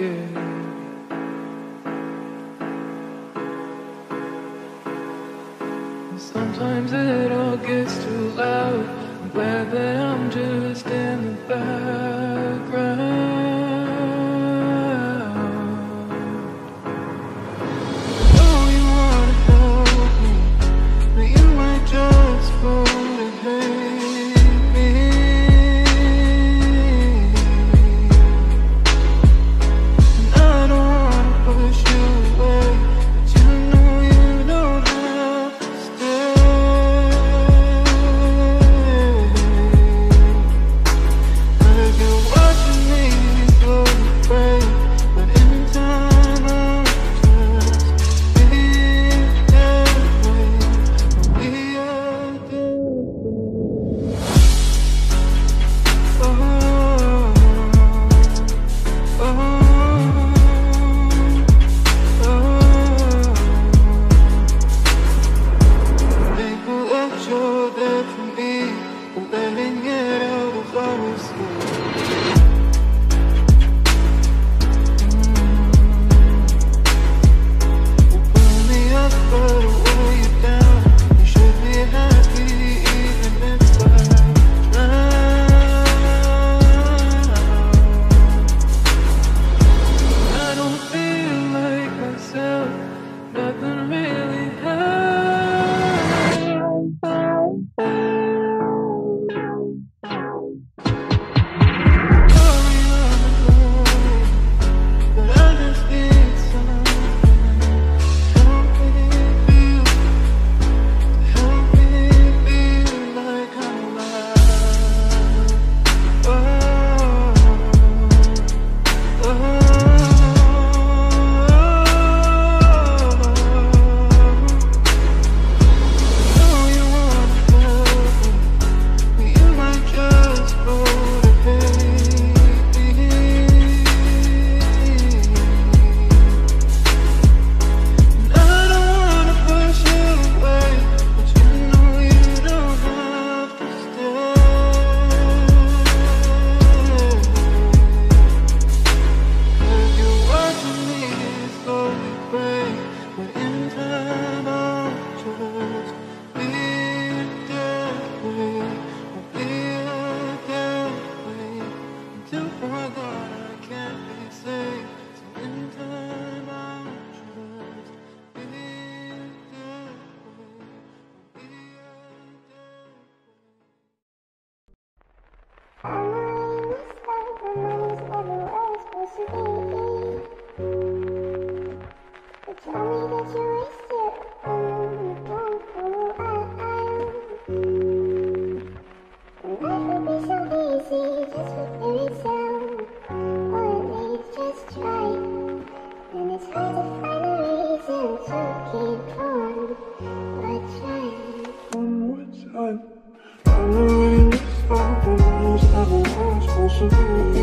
care.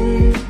Be.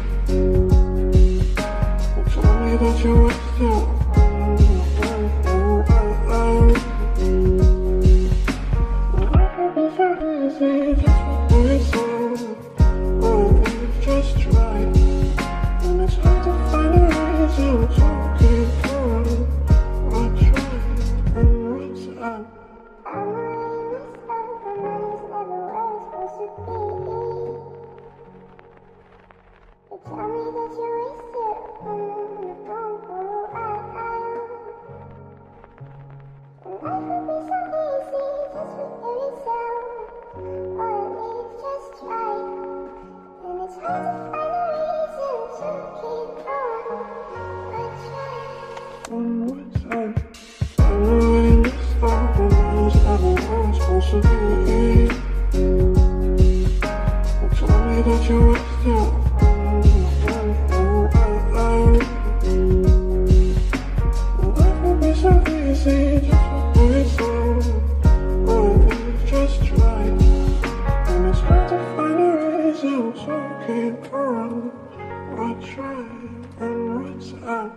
Reason to keep on. I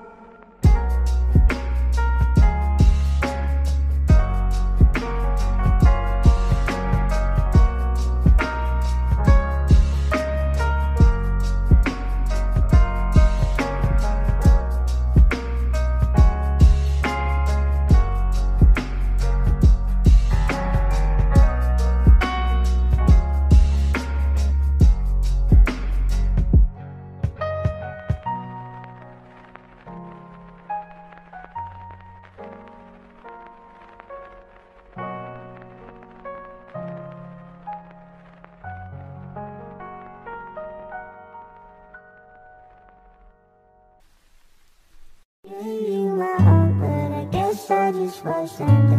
said you're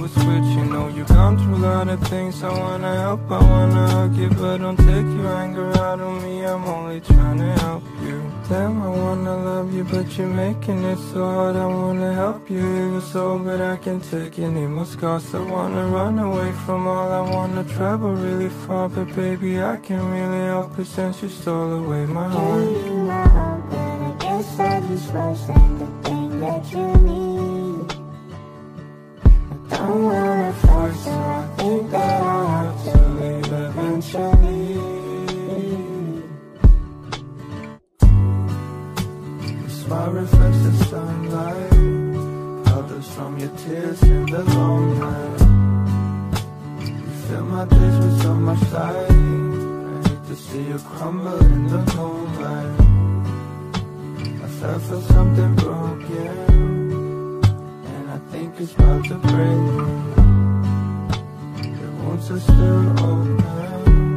was with you. Know you've gone through a lot of things. I wanna help, I wanna hug you, but don't take your anger out on me. I'm only trying to help you. Damn, I wanna love you, but you're making it so hard. I wanna help you, even so, but I can take. Need more scars. I wanna run away from all. I wanna travel really far, but baby, I can't really help it since you stole away my heart. Gave you my heart, I guess I just wasn't the thing that you need. I don't wanna fight, so I think that I'll have to leave eventually. The smile reflects the sunlight Powders from your tears in the long night You fill my days with so much light I hate to see you crumble in the moonlight I fell for something broken I think it's about to break wounds are still open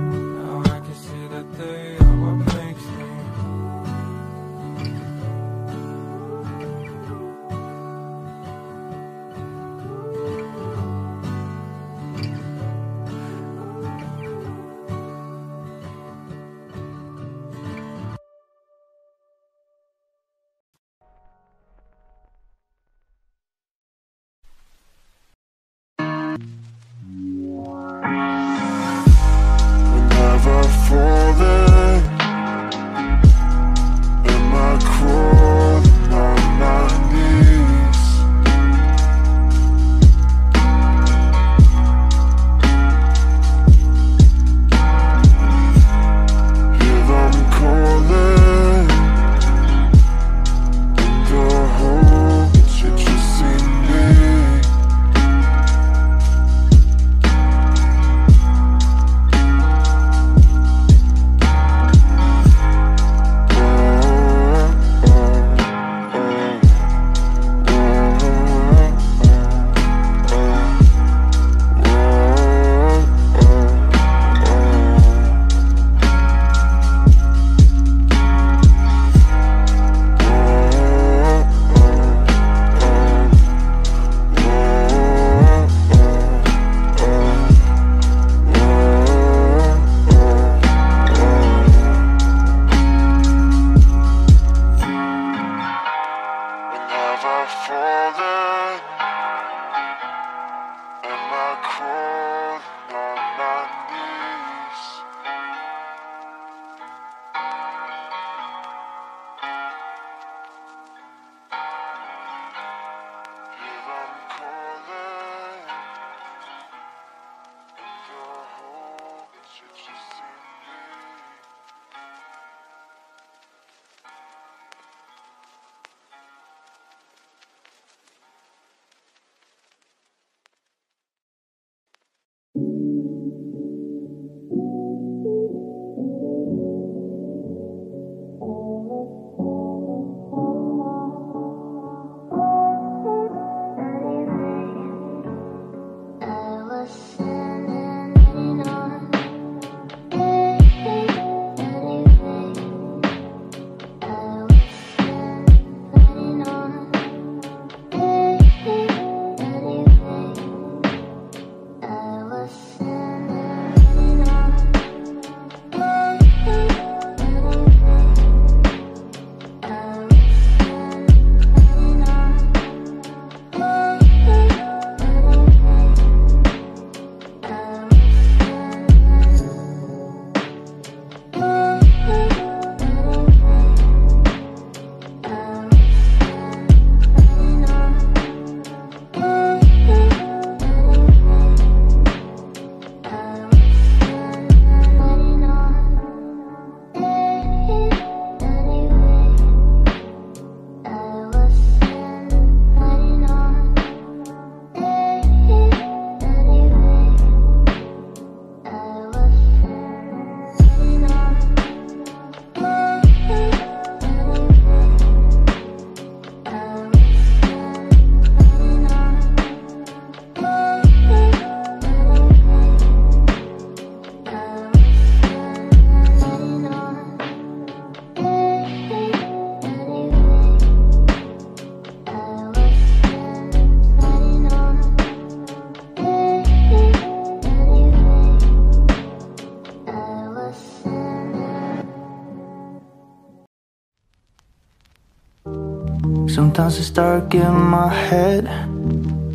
Sometimes dark in my head,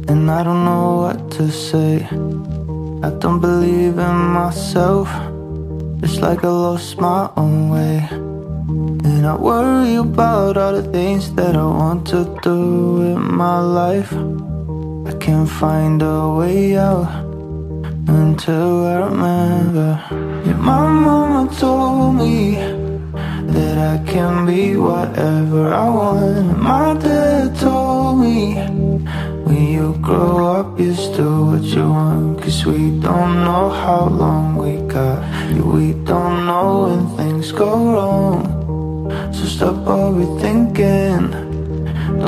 and I don't know what to say. I don't believe in myself, it's like I lost my own way. And I worry about all the things that I want to do in my life. I can't find a way out until I remember. Yeah, my mama told me that I can be whatever I want. My dad told me when you grow up, you do what you want. Cause we don't know how long we got. We don't know when things go wrong. So stop overthinking.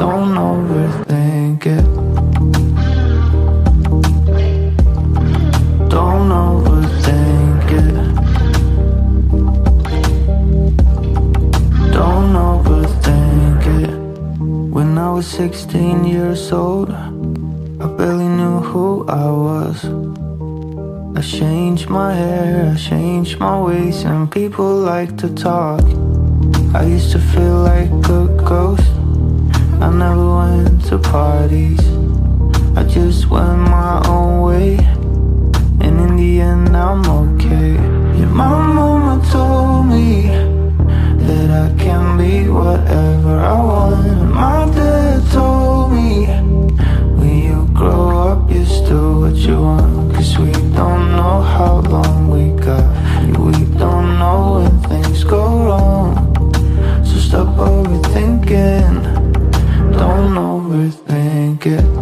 Don't overthink it. Don't overthink 16 years old, I barely knew who I was. I changed my hair, I changed my ways, and people like to talk. I used to feel like a ghost. I never went to parties. I just went my own way. And in the end, I'm okay. Yeah, my mama told me that I can be whatever I want. My don't know how long we got. We don't know when things go wrong. So stop overthinking. Don't overthink it.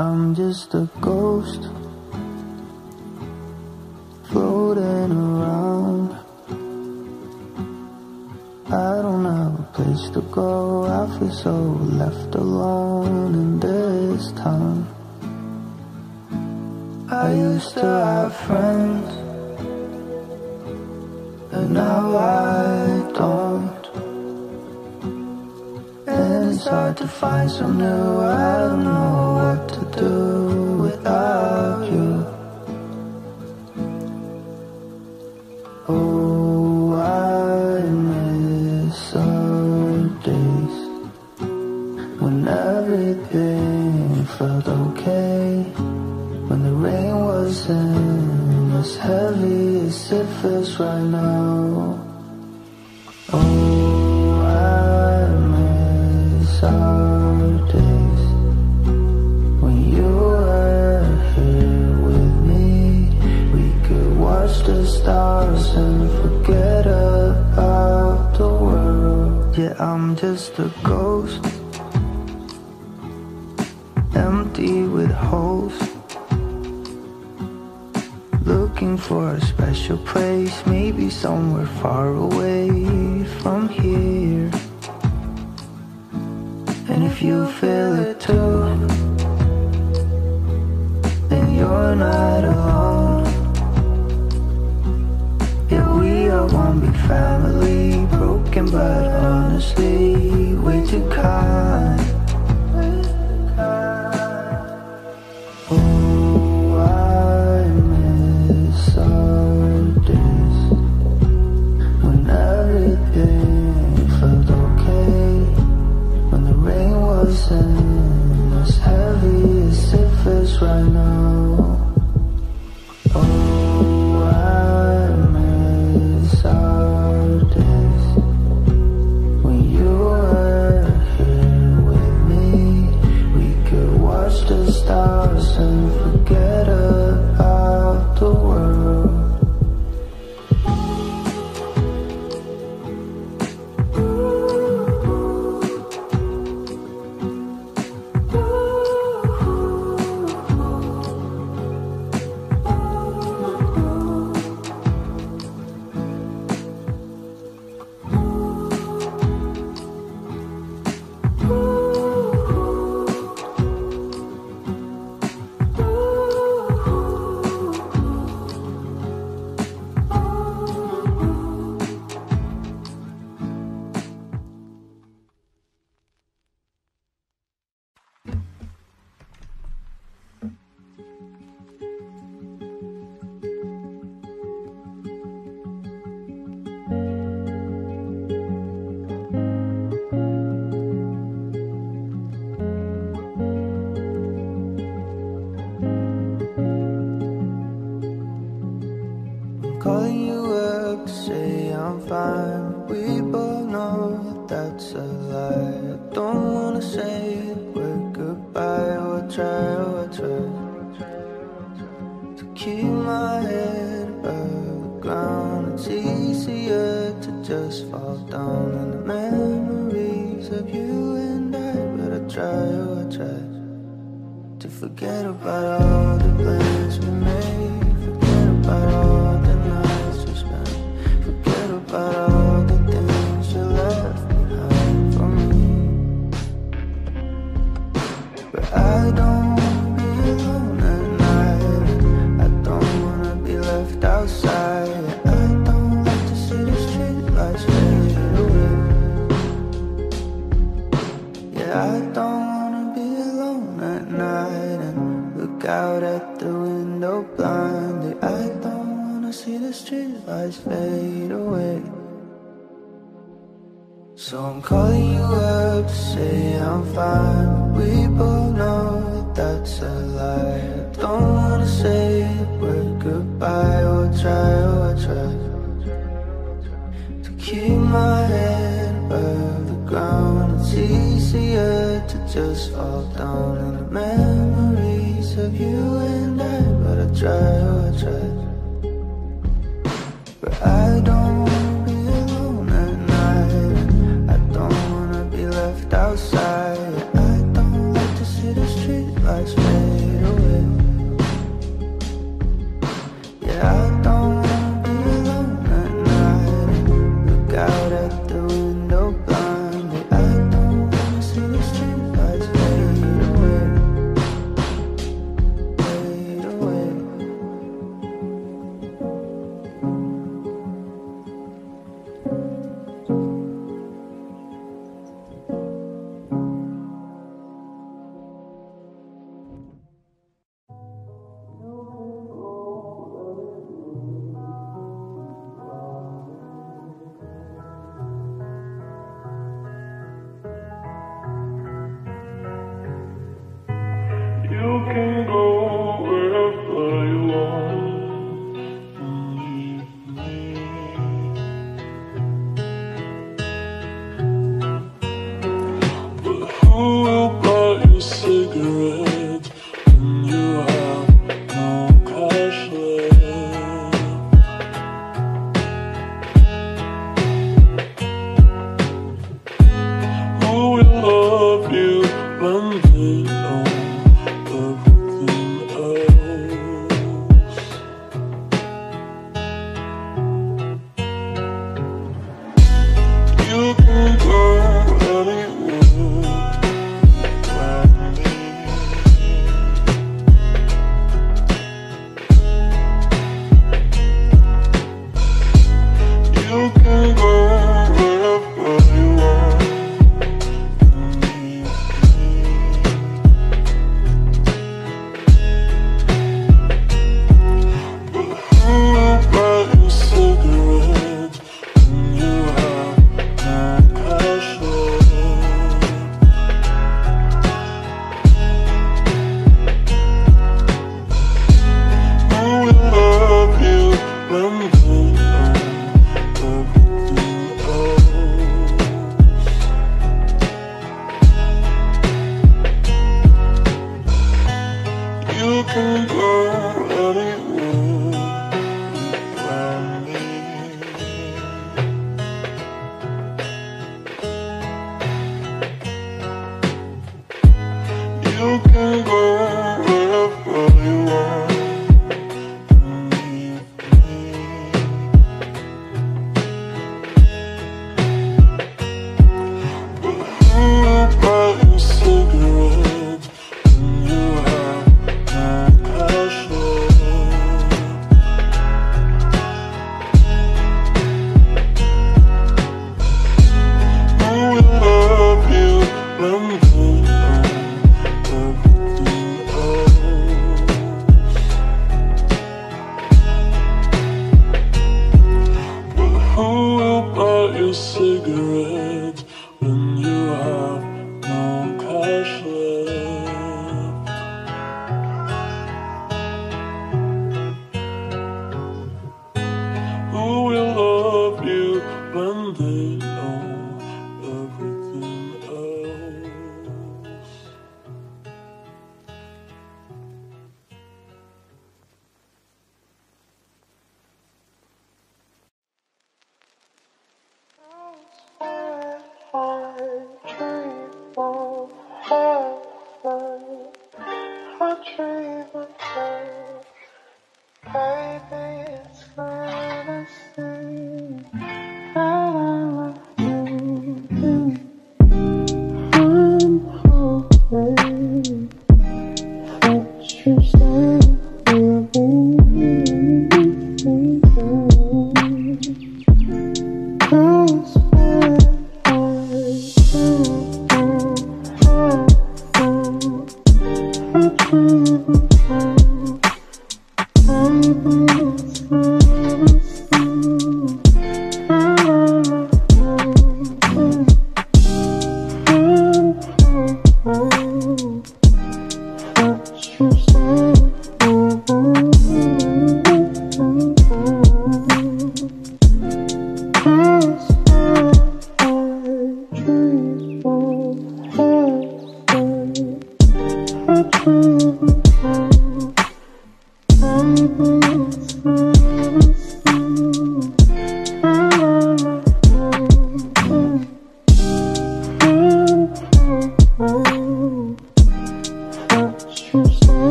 I'm just a ghost floating around. I don't have a place to go. I feel so left alone, in this town. I used to have friends, and now I don't. It's hard to find some new. I don't know what to do without you. Oh, I miss our days when everything felt okay. When the rain wasn't as heavy as it feels right now. Stars and forget about the world. Yeah, I'm just a ghost, empty with holes. Looking for a special place, maybe somewhere far away from here. And if you feel it too, then you're not alone. One big family, broken but honestly way too kind. Oh, I miss our days when everything felt okay. When the rain wasn't as heavy as it feels right now. Stars and that's a lie. I don't wanna say we're goodbye. Or I try, or I try to keep my head above the ground. It's easier to just fall down on the memories of you and I. But I try, oh I try to forget about all the plans we made. Streetlights fade away. So I'm calling you up to say I'm fine. We both know that that's a lie. I don't wanna say we're goodbye or try or try to keep my head above the ground. It's easier to just fall down in the memories of you and I. But I try, oh, I try.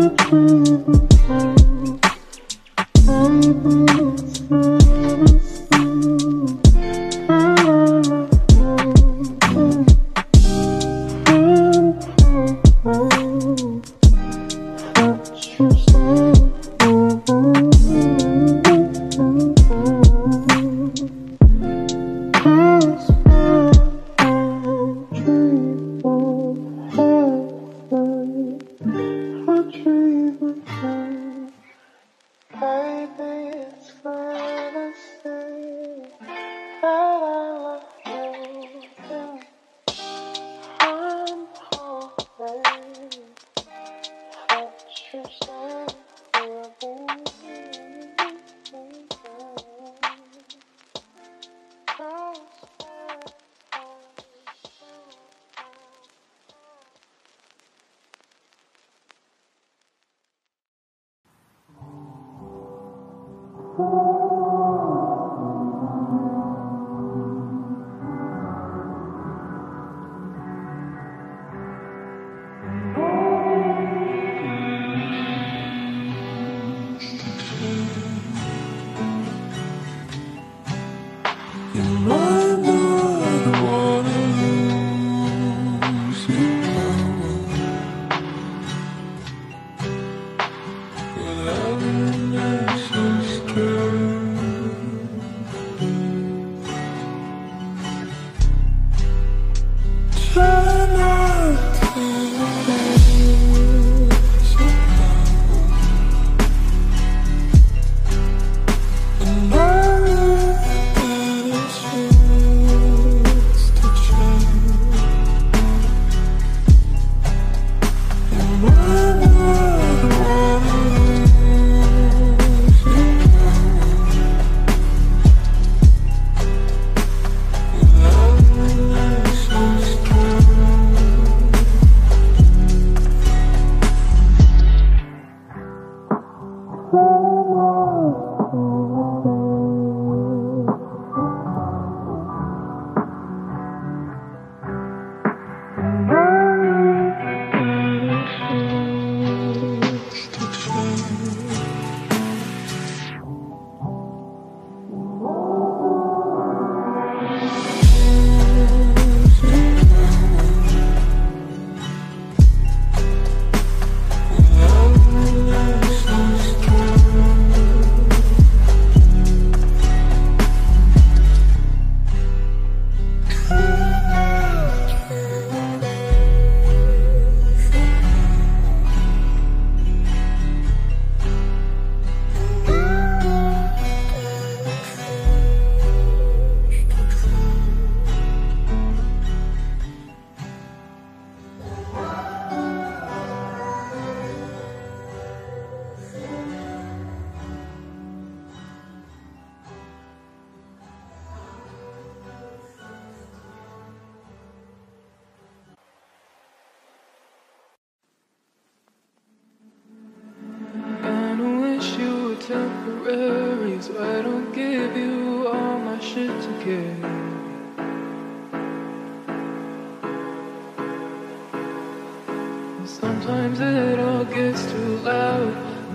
Thank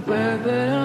loud. I'm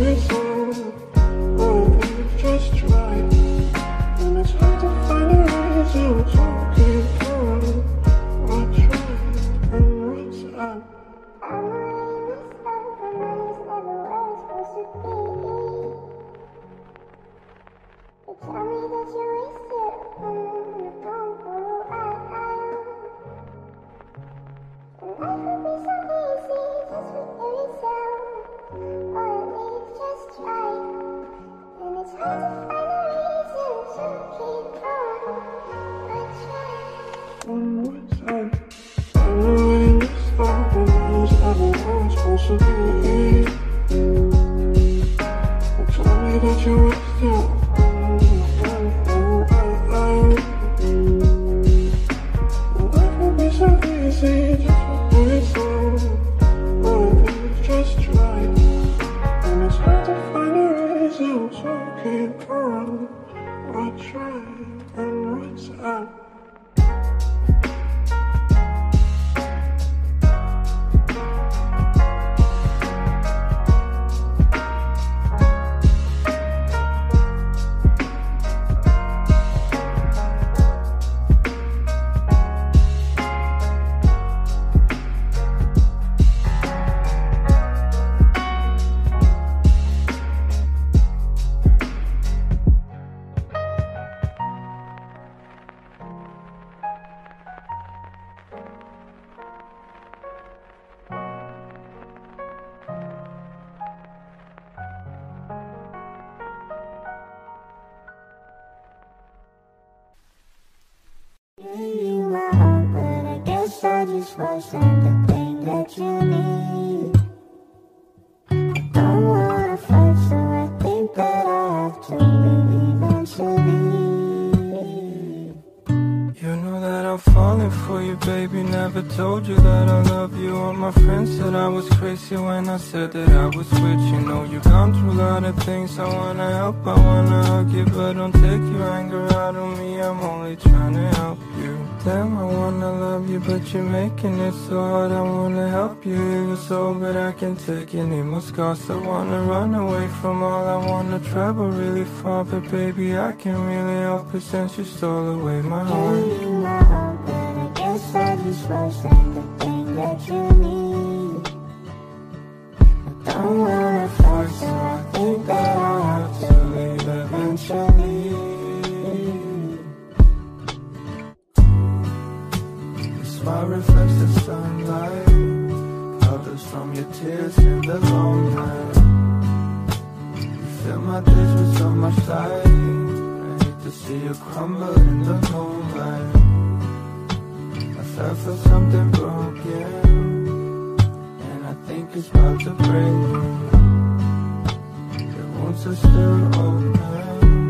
just wanna help you heal your soul, but I can't take any more scars. I wanna run away from all. I wanna travel really far, but baby, I can't really help it since you stole away my heart. You my heart, but I guess I just wasn't the thing that you need. I don't wanna fight, so I think that I have to leave eventually. Smile reflects the sunlight from your tears in the long night. You fill my days with so much light. I hate to see you crumble in the moonlight. I fell for something broken And I think it's about to break. The wounds are still open